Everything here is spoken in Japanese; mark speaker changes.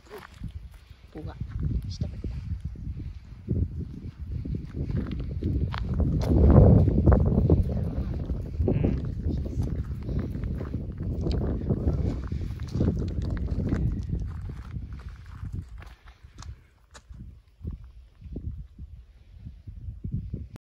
Speaker 1: ここが下が